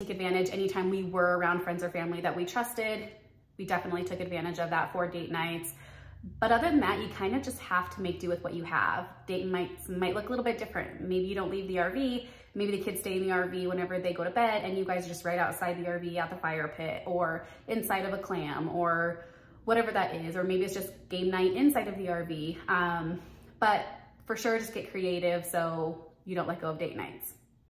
take advantage anytime we were around friends or family that we trusted. We definitely took advantage of that for date nights. But other than that, you kind of just have to make do with what you have. Date nights might look a little bit different. Maybe you don't leave the RV. Maybe the kids stay in the RV whenever they go to bed and you guys are just right outside the RV at the fire pit or inside of a clam or whatever that is. Or maybe it's just game night inside of the RV. Um, but for sure, just get creative so you don't let go of date nights.